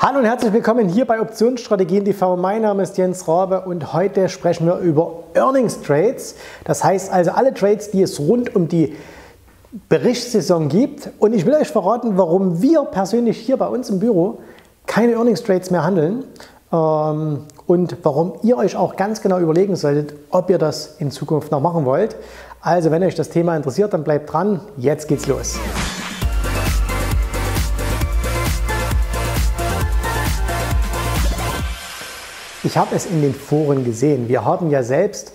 Hallo und herzlich willkommen hier bei Optionsstrategien TV. Mein Name ist Jens Rabe und heute sprechen wir über Earnings Trades. Das heißt also alle Trades, die es rund um die Berichtssaison gibt. Und ich will euch verraten, warum wir persönlich hier bei uns im Büro keine Earnings Trades mehr handeln ähm, und warum ihr euch auch ganz genau überlegen solltet, ob ihr das in Zukunft noch machen wollt. Also wenn euch das Thema interessiert, dann bleibt dran. Jetzt geht's los. Ich habe es in den Foren gesehen. Wir haben ja selbst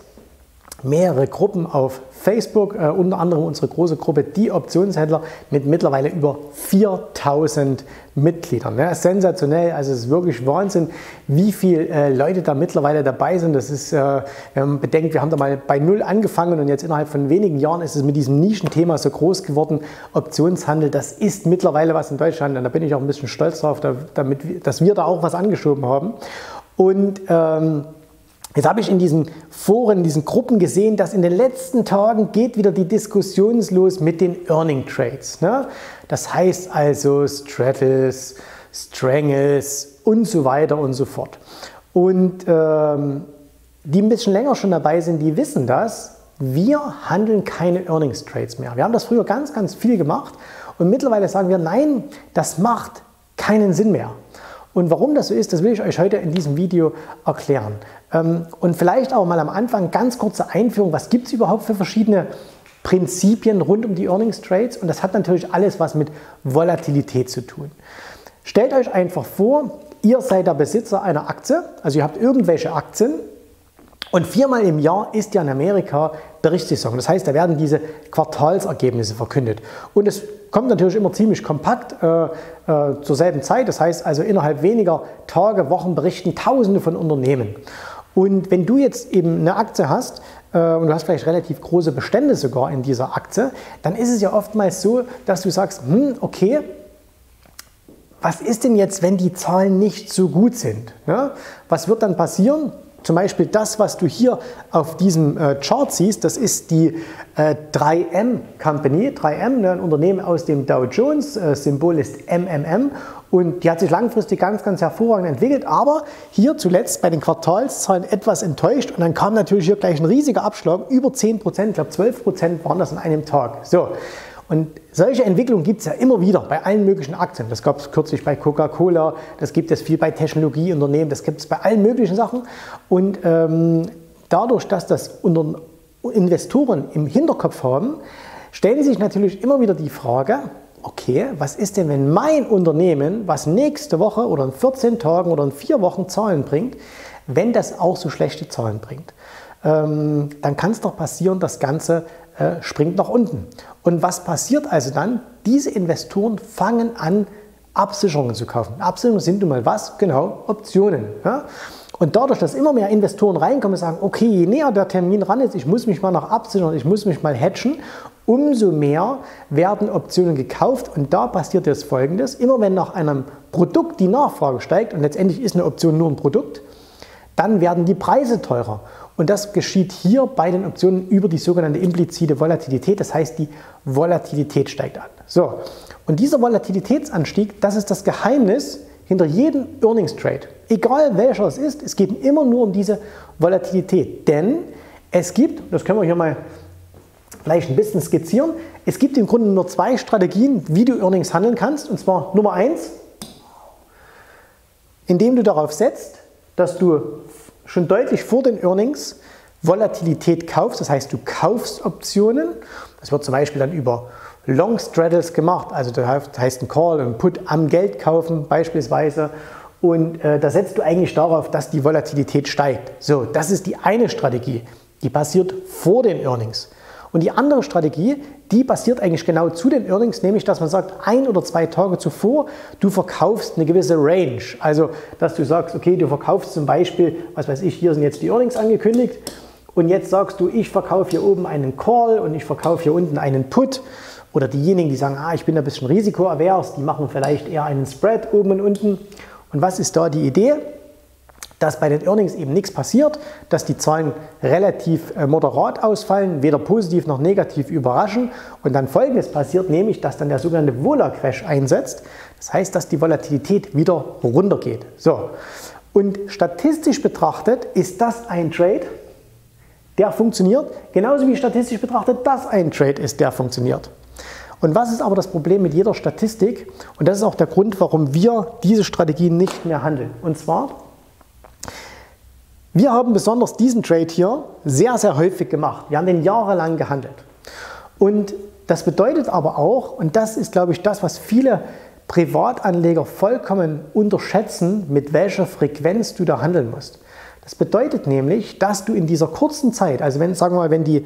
mehrere Gruppen auf Facebook, äh, unter anderem unsere große Gruppe Die Optionshändler mit mittlerweile über 4000 Mitgliedern. Ja, sensationell, also es ist wirklich Wahnsinn, wie viele äh, Leute da mittlerweile dabei sind. Das ist, äh, wenn man bedenkt, wir haben da mal bei Null angefangen und jetzt innerhalb von wenigen Jahren ist es mit diesem Nischenthema so groß geworden. Optionshandel, das ist mittlerweile was in Deutschland und da bin ich auch ein bisschen stolz drauf, damit, dass wir da auch was angeschoben haben. Und ähm, Jetzt habe ich in diesen Foren, in diesen Gruppen gesehen, dass in den letzten Tagen geht wieder die Diskussion los mit den Earning Trades. Ne? Das heißt also Straddles, Strangles und so weiter und so fort. Und ähm, die ein bisschen länger schon dabei sind, die wissen das. Wir handeln keine Earnings Trades mehr. Wir haben das früher ganz, ganz viel gemacht und mittlerweile sagen wir, nein, das macht keinen Sinn mehr. Und warum das so ist, das will ich euch heute in diesem Video erklären. Ähm, und vielleicht auch mal am Anfang ganz kurze Einführung, was gibt es überhaupt für verschiedene Prinzipien rund um die Earnings Trades? Und das hat natürlich alles was mit Volatilität zu tun. Stellt euch einfach vor, ihr seid der Besitzer einer Aktie, also ihr habt irgendwelche Aktien und viermal im Jahr ist ja in Amerika Berichtssaison. Das heißt, da werden diese Quartalsergebnisse verkündet. Und es kommt natürlich immer ziemlich kompakt äh, äh, zur selben Zeit. Das heißt also, innerhalb weniger Tage, Wochen berichten Tausende von Unternehmen. Und wenn du jetzt eben eine Aktie hast, äh, und du hast vielleicht relativ große Bestände sogar in dieser Aktie, dann ist es ja oftmals so, dass du sagst, hm, okay, was ist denn jetzt, wenn die Zahlen nicht so gut sind? Ja? Was wird dann passieren? Zum Beispiel das, was du hier auf diesem äh, Chart siehst, das ist die äh, 3M Company. 3M, ne, ein Unternehmen aus dem Dow Jones, äh, Symbol ist MMM und die hat sich langfristig ganz, ganz hervorragend entwickelt, aber hier zuletzt bei den Quartalszahlen etwas enttäuscht. Und dann kam natürlich hier gleich ein riesiger Abschlag, über 10 Prozent, ich glaube 12 Prozent waren das an einem Tag. So, und solche Entwicklungen gibt es ja immer wieder bei allen möglichen Aktien. Das gab es kürzlich bei Coca-Cola, das gibt es viel bei Technologieunternehmen, das gibt es bei allen möglichen Sachen. Und ähm, dadurch, dass das unter Investoren im Hinterkopf haben, stellen sich natürlich immer wieder die Frage, okay, was ist denn, wenn mein Unternehmen, was nächste Woche oder in 14 Tagen oder in vier Wochen Zahlen bringt, wenn das auch so schlechte Zahlen bringt? Ähm, dann kann es doch passieren, das Ganze äh, springt nach unten. Und was passiert also dann? Diese Investoren fangen an, Absicherungen zu kaufen. Absicherungen sind nun mal was? Genau, Optionen. Ja? Und dadurch, dass immer mehr Investoren reinkommen und sagen, okay, je näher der Termin ran ist, ich muss mich mal noch absichern, ich muss mich mal hatchen, umso mehr werden Optionen gekauft. Und da passiert jetzt Folgendes, immer wenn nach einem Produkt die Nachfrage steigt, und letztendlich ist eine Option nur ein Produkt, dann werden die Preise teurer. Und das geschieht hier bei den Optionen über die sogenannte implizite Volatilität. Das heißt, die Volatilität steigt an. So, und dieser Volatilitätsanstieg, das ist das Geheimnis hinter jedem Earnings Trade. Egal welcher es ist, es geht immer nur um diese Volatilität. Denn es gibt, das können wir hier mal vielleicht ein bisschen skizzieren, es gibt im Grunde nur zwei Strategien, wie du Earnings handeln kannst. Und zwar Nummer eins, indem du darauf setzt, dass du schon deutlich vor den Earnings Volatilität kaufst, das heißt, du kaufst Optionen. Das wird zum Beispiel dann über Long Straddles gemacht, also das heißt ein Call und Put am Geld kaufen beispielsweise. Und äh, da setzt du eigentlich darauf, dass die Volatilität steigt. So, das ist die eine Strategie. Die passiert vor den Earnings. Und die andere Strategie, die basiert eigentlich genau zu den Earnings, nämlich dass man sagt, ein oder zwei Tage zuvor, du verkaufst eine gewisse Range. Also, dass du sagst, okay, du verkaufst zum Beispiel, was weiß ich, hier sind jetzt die Earnings angekündigt und jetzt sagst du, ich verkaufe hier oben einen Call und ich verkaufe hier unten einen Put. Oder diejenigen, die sagen, ah, ich bin ein bisschen risikoavers, die machen vielleicht eher einen Spread oben und unten. Und was ist da die Idee? Dass bei den Earnings eben nichts passiert, dass die Zahlen relativ äh, moderat ausfallen, weder positiv noch negativ überraschen und dann folgendes passiert, nämlich dass dann der sogenannte Vola-Crash einsetzt. Das heißt, dass die Volatilität wieder runtergeht. So. Und statistisch betrachtet ist das ein Trade, der funktioniert, genauso wie statistisch betrachtet das ein Trade ist, der funktioniert. Und was ist aber das Problem mit jeder Statistik? Und das ist auch der Grund, warum wir diese Strategien nicht mehr handeln. Und zwar, wir haben besonders diesen Trade hier sehr, sehr häufig gemacht. Wir haben den jahrelang gehandelt. Und das bedeutet aber auch, und das ist, glaube ich, das, was viele Privatanleger vollkommen unterschätzen, mit welcher Frequenz du da handeln musst. Das bedeutet nämlich, dass du in dieser kurzen Zeit, also wenn, sagen wir mal, wenn die,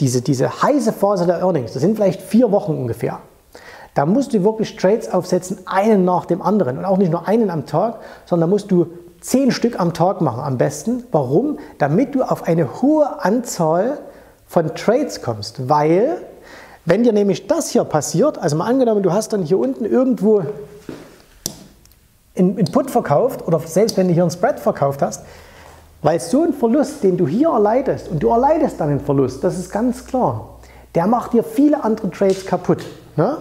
diese, diese heiße Phase der Earnings, das sind vielleicht vier Wochen ungefähr, da musst du wirklich Trades aufsetzen, einen nach dem anderen. Und auch nicht nur einen am Tag, sondern da musst du zehn Stück am Tag machen am besten. Warum? Damit du auf eine hohe Anzahl von Trades kommst. Weil, wenn dir nämlich das hier passiert, also mal angenommen, du hast dann hier unten irgendwo einen Put verkauft oder selbst wenn du hier einen Spread verkauft hast, weil so ein Verlust, den du hier erleidest, und du erleidest dann einen Verlust, das ist ganz klar, der macht dir viele andere Trades kaputt. Ne?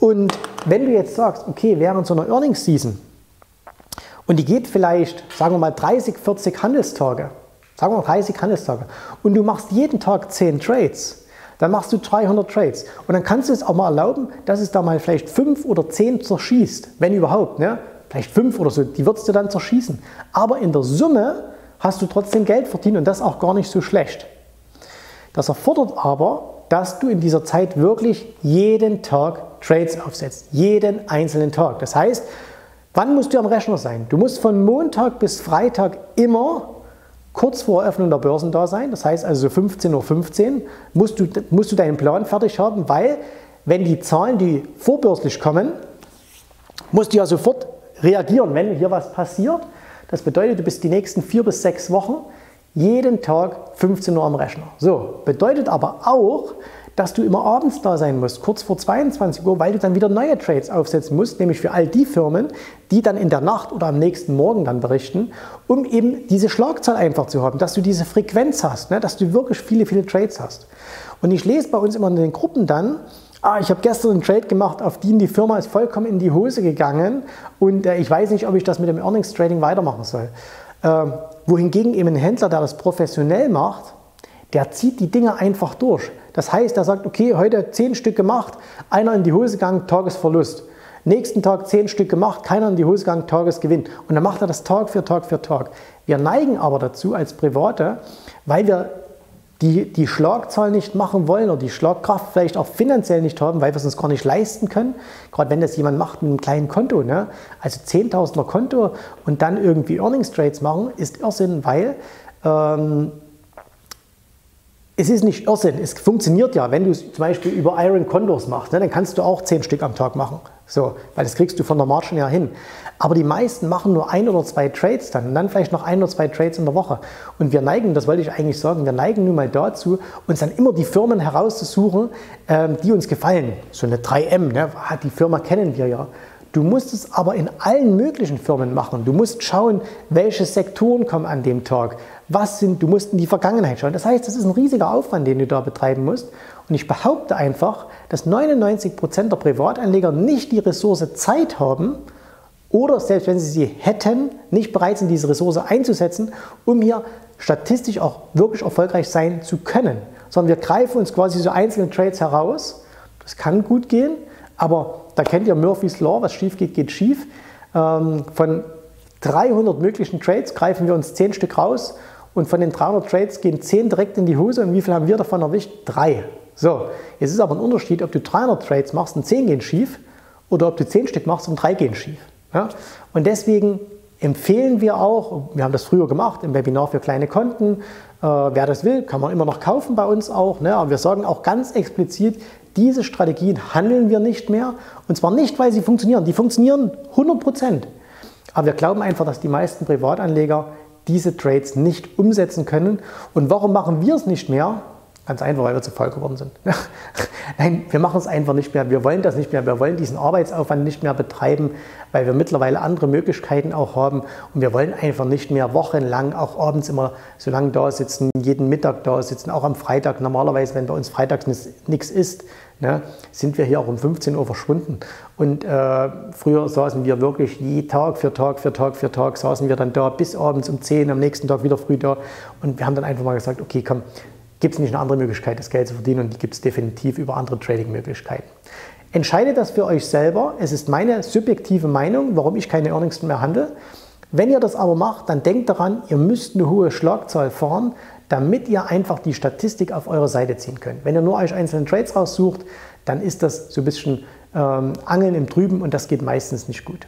Und wenn du jetzt sagst, okay, während so einer Earnings Season, und die geht vielleicht, sagen wir mal, 30, 40 Handelstage, sagen wir mal 30 Handelstage, und du machst jeden Tag 10 Trades, dann machst du 300 Trades. Und dann kannst du es auch mal erlauben, dass es da mal vielleicht 5 oder 10 zerschießt, wenn überhaupt. Ne? Vielleicht 5 oder so, die würdest du dann zerschießen. Aber in der Summe hast du trotzdem Geld verdient und das auch gar nicht so schlecht. Das erfordert aber, dass du in dieser Zeit wirklich jeden Tag Trades aufsetzt. Jeden einzelnen Tag. Das heißt, wann musst du am Rechner sein? Du musst von Montag bis Freitag immer kurz vor Eröffnung der Börsen da sein. Das heißt also 15.15 Uhr 15 musst, du, musst du deinen Plan fertig haben, weil wenn die Zahlen, die vorbörslich kommen, musst du ja sofort reagieren, wenn hier was passiert. Das bedeutet, du bist die nächsten vier bis sechs Wochen jeden Tag 15 Uhr am Rechner. So, bedeutet aber auch, dass du immer abends da sein musst, kurz vor 22 Uhr, weil du dann wieder neue Trades aufsetzen musst, nämlich für all die Firmen, die dann in der Nacht oder am nächsten Morgen dann berichten, um eben diese Schlagzahl einfach zu haben, dass du diese Frequenz hast, ne, dass du wirklich viele, viele Trades hast. Und ich lese bei uns immer in den Gruppen dann, ah, ich habe gestern einen Trade gemacht, auf den die Firma ist vollkommen in die Hose gegangen und äh, ich weiß nicht, ob ich das mit dem Earnings Trading weitermachen soll. Äh, wohingegen eben ein Händler, der das professionell macht, der zieht die Dinge einfach durch. Das heißt, er sagt, okay, heute zehn Stück gemacht, einer in die Hose gegangen, Tagesverlust. Nächsten Tag zehn Stück gemacht, keiner in die Hose gegangen, Tagesgewinn. Und dann macht er das Tag für Tag für Tag. Wir neigen aber dazu als Private, weil wir die die Schlagzahl nicht machen wollen oder die Schlagkraft vielleicht auch finanziell nicht haben, weil wir es uns gar nicht leisten können. Gerade wenn das jemand macht mit einem kleinen Konto, ne? also 10.000er Konto und dann irgendwie Earnings Trades machen, ist Irrsinn, weil ähm, es ist nicht Irrsinn, es funktioniert ja, wenn du es zum Beispiel über Iron Condors machst, ne, dann kannst du auch 10 Stück am Tag machen. So, weil das kriegst du von der Margin ja hin. Aber die meisten machen nur ein oder zwei Trades dann und dann vielleicht noch ein oder zwei Trades in der Woche. Und wir neigen, das wollte ich eigentlich sagen, wir neigen nun mal dazu, uns dann immer die Firmen herauszusuchen, ähm, die uns gefallen. So eine 3M, ne? Die Firma kennen wir ja. Du musst es aber in allen möglichen Firmen machen. Du musst schauen, welche Sektoren kommen an dem Tag. Was sind, du musst in die Vergangenheit schauen. Das heißt, das ist ein riesiger Aufwand, den du da betreiben musst. Und ich behaupte einfach, dass 99 Prozent der Privatanleger nicht die Ressource Zeit haben oder selbst wenn sie sie hätten, nicht bereit sind, diese Ressource einzusetzen, um hier statistisch auch wirklich erfolgreich sein zu können. Sondern wir greifen uns quasi so einzelne Trades heraus. Das kann gut gehen, aber da kennt ihr Murphy's Law, was schief geht, geht schief. Ähm, von 300 möglichen Trades greifen wir uns 10 Stück raus und von den 300 Trades gehen 10 direkt in die Hose und wie viel haben wir davon erwischt? Drei. So, jetzt ist aber ein Unterschied, ob du 300 Trades machst und 10 gehen schief oder ob du 10 Stück machst und 3 gehen schief. Ja? Und deswegen empfehlen wir auch, wir haben das früher gemacht im Webinar für kleine Konten, äh, wer das will, kann man immer noch kaufen bei uns auch. Ne? Aber wir sagen auch ganz explizit, diese Strategien handeln wir nicht mehr. Und zwar nicht, weil sie funktionieren. Die funktionieren 100 Prozent. Aber wir glauben einfach, dass die meisten Privatanleger diese Trades nicht umsetzen können. Und warum machen wir es nicht mehr? Ganz einfach, weil wir zu faul geworden sind. Nein, wir machen es einfach nicht mehr. Wir wollen das nicht mehr. Wir wollen diesen Arbeitsaufwand nicht mehr betreiben, weil wir mittlerweile andere Möglichkeiten auch haben. Und wir wollen einfach nicht mehr wochenlang, auch abends immer so lange da sitzen, jeden Mittag da sitzen, auch am Freitag. Normalerweise, wenn bei uns freitags nichts ist, ne, sind wir hier auch um 15 Uhr verschwunden. Und äh, früher saßen wir wirklich je Tag für Tag für Tag für Tag, saßen wir dann da bis abends um 10, am nächsten Tag wieder früh da. Und wir haben dann einfach mal gesagt, okay, komm, gibt es nicht eine andere Möglichkeit, das Geld zu verdienen und die gibt es definitiv über andere Trading-Möglichkeiten. Entscheidet das für euch selber. Es ist meine subjektive Meinung, warum ich keine Earnings mehr handle. Wenn ihr das aber macht, dann denkt daran, ihr müsst eine hohe Schlagzahl fahren, damit ihr einfach die Statistik auf eure Seite ziehen könnt. Wenn ihr nur euch einzelne Trades raussucht, dann ist das so ein bisschen ähm, Angeln im Trüben und das geht meistens nicht gut.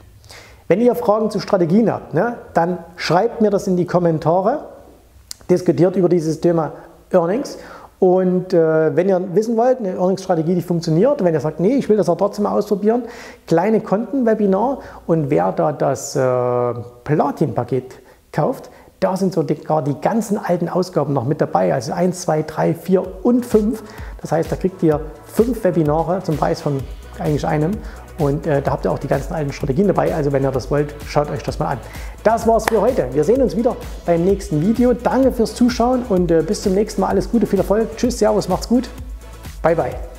Wenn ihr Fragen zu Strategien habt, ne, dann schreibt mir das in die Kommentare, diskutiert über dieses Thema Earnings. Und äh, wenn ihr wissen wollt, eine Earnings-Strategie, die funktioniert, wenn ihr sagt, nee, ich will das auch trotzdem ausprobieren, kleine Konten-Webinar und wer da das äh, Platin-Paket kauft, da sind sogar die ganzen alten Ausgaben noch mit dabei, also 1, 2, 3, 4 und 5. Das heißt, da kriegt ihr fünf Webinare zum Preis von eigentlich einem und äh, da habt ihr auch die ganzen alten Strategien dabei. Also wenn ihr das wollt, schaut euch das mal an. Das war's für heute. Wir sehen uns wieder beim nächsten Video. Danke fürs Zuschauen und äh, bis zum nächsten Mal. Alles Gute, viel Erfolg. Tschüss, Servus, macht's gut. Bye, bye.